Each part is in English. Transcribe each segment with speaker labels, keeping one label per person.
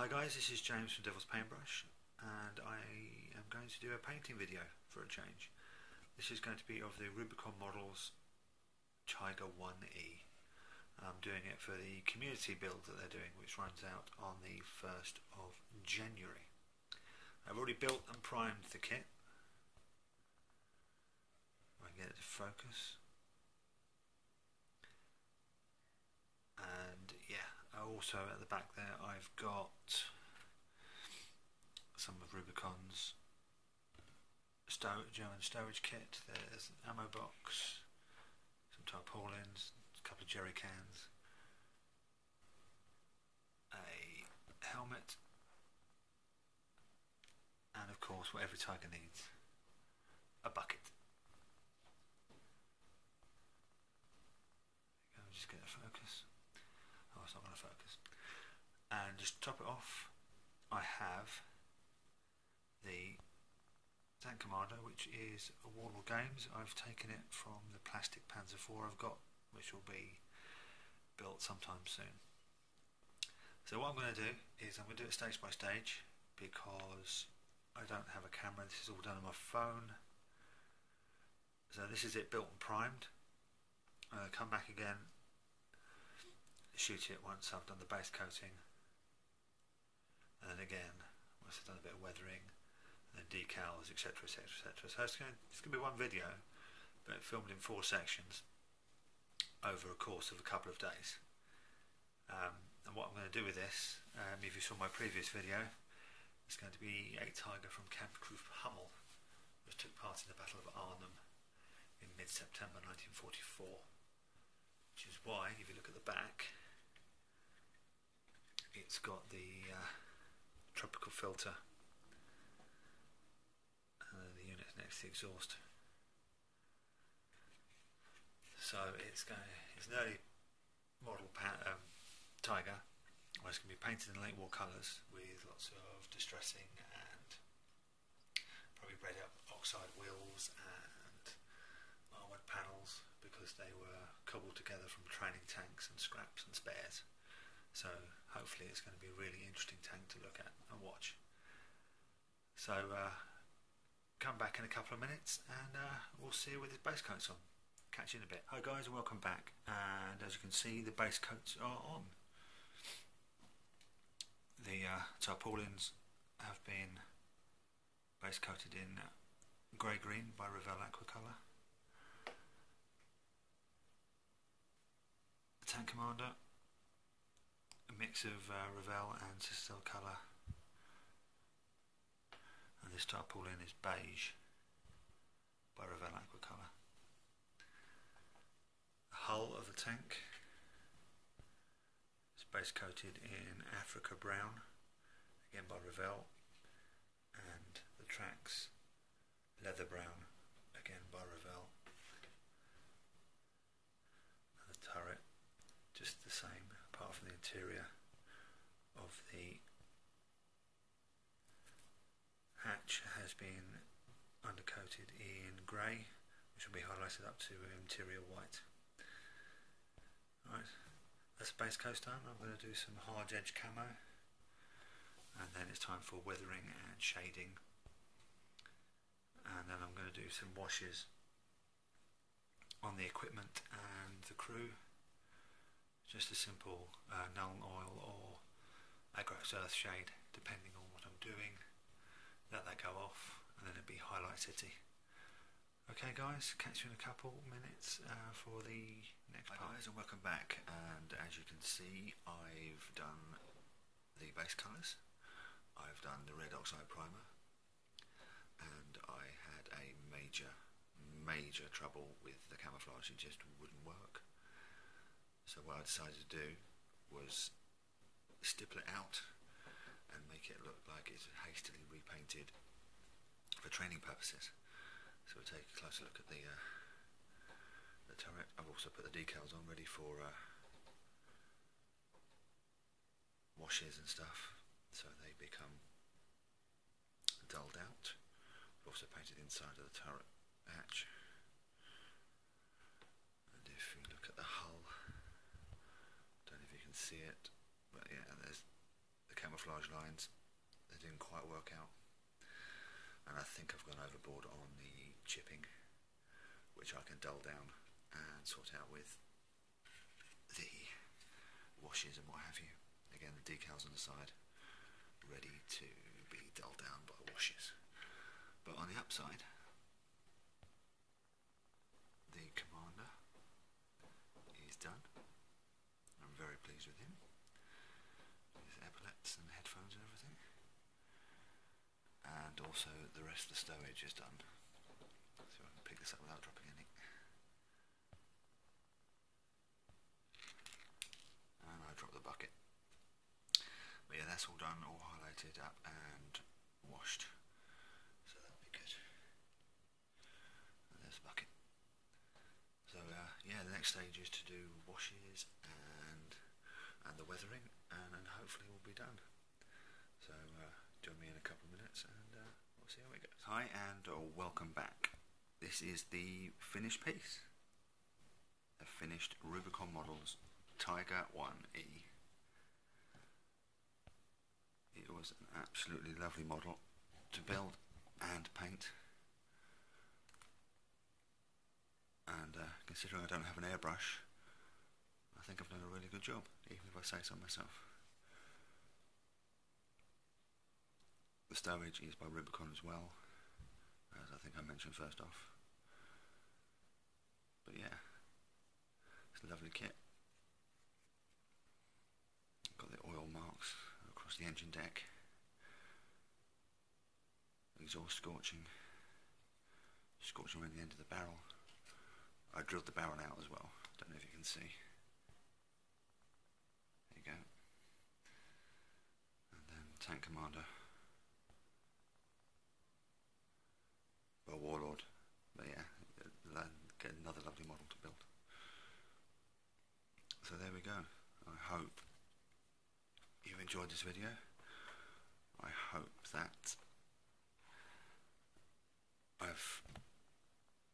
Speaker 1: Hi guys, this is James from Devil's Paintbrush and I am going to do a painting video for a change. This is going to be of the Rubicon Models Tiger 1E. I'm doing it for the community build that they're doing which runs out on the 1st of January. I've already built and primed the kit. I get it to focus. Also at the back there I've got some of Rubicon's German stowage kit. There's an ammo box, some tarpaulins, a couple of jerry cans, a helmet, and of course what every tiger needs, a bucket. I'm just get a focus it's not going to focus. And just top it off, I have the Tank Commander, which is a Warlord Games. I've taken it from the plastic Panzer IV I've got, which will be built sometime soon. So what I'm going to do is I'm going to do it stage by stage because I don't have a camera. This is all done on my phone. So this is it built and primed. To come back again shoot it once I've done the base coating and then again once I've done a bit of weathering and then decals etc etc etc so it's going, to, be one video but filmed in four sections over a course of a couple of days. Um, and what I'm going to do with this um, if you saw my previous video it's going to be a tiger from Camp Kampfgruppe Hummel which took part in the Battle of Arnhem in mid-September 1944 which is why if you look at the back it's got the uh, tropical filter. Uh, the unit next to the exhaust. So it's going to, it's an early model um, Tiger. Well, it's going to be painted in late war colours with lots of distressing and probably red up oxide wheels and armoured panels because they were cobbled together from training tanks and scraps and spares so hopefully it's going to be a really interesting tank to look at and watch. So uh, come back in a couple of minutes and uh, we'll see you with his base coats on. Catch you in a bit. Hi guys welcome back and as you can see the base coats are on. The uh, tarpaulins have been base coated in grey green by Revell Aquacolor. The Tank Commander mix of uh, Revell and Citadel colour and this tarpaulin is beige by Revell Aquacolor. The hull of the tank is base coated in Africa Brown again by Revell and the tracks leather brown again by Revell and the turret just the same apart from the interior of the hatch has been undercoated in grey which will be highlighted up to interior white. Right, that's base coat done. I'm going to do some hard edge camo and then it's time for weathering and shading and then I'm going to do some washes on the equipment and the crew just a simple uh, Nuln Oil or Agrax Earthshade depending on what I'm doing let that go off and then it'll be Highlight City. Okay guys catch you in a couple minutes uh, for the next Hi part. guys and welcome back. And as you can see I've done the base colours. I've done the red oxide primer. And I had a major major trouble with the camouflage. It just wouldn't work. So what I decided to do was stipple it out and make it look like it's hastily repainted for training purposes. So we'll take a closer look at the uh, the turret. I've also put the decals on ready for uh, washes and stuff so they become dulled out. I've also painted the inside of the turret hatch. And if you look at the hull see it, but yeah, there's the camouflage
Speaker 2: camouflage lines, they didn't quite work out. And I think I've gone overboard on the chipping, which I can dull down and sort out with the washes and what have you. Again, the decals on the side, ready to be dulled down by washes. But on the upside, the commander is done. I'm very pleased with him. His epaulets and headphones and everything. And also the rest of the stowage is done. So I can pick this up without dropping any. And I dropped the bucket. But yeah, that's all done, all highlighted up and washed. So that'll be good. And there's the bucket. So uh, yeah, the next stage is to do washes and and the weathering, and then hopefully we'll be done. So uh, join me in a couple of minutes, and uh, we'll see how it goes. Hi, and welcome back. This is the finished piece. The finished Rubicon Models Tiger 1E. It was an absolutely lovely model to build and paint. And uh, considering I don't have an airbrush, I think I've done a really good job, I say so myself. The stowage is by Rubicon as well, as I think I mentioned first off. But yeah, it's a lovely kit. Got the oil marks across the engine deck. Exhaust scorching. Scorching around the end of the barrel. I drilled the barrel out as well. Don't know if you can see. There you go. And then Tank Commander. Warlord. But yeah, uh, get another lovely model to build. So there we go. I hope you enjoyed this video. I hope that I've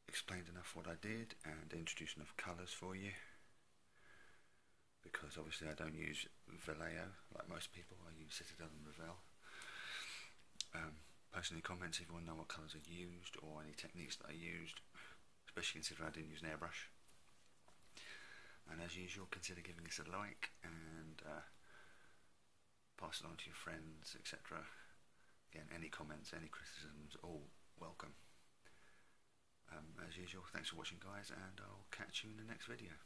Speaker 2: explained enough what I did and introduced enough colours for you because obviously I don't use Vallejo like most people, I use Citadel and Revell. Um, post any comments if you want to know what colours I used or any techniques that I used, especially considering I didn't use an airbrush. And as usual, consider giving us a like and uh, pass it on to your friends, etc. Again, any comments, any criticisms, all welcome. Um, as usual, thanks for watching guys and I'll catch you in the next video.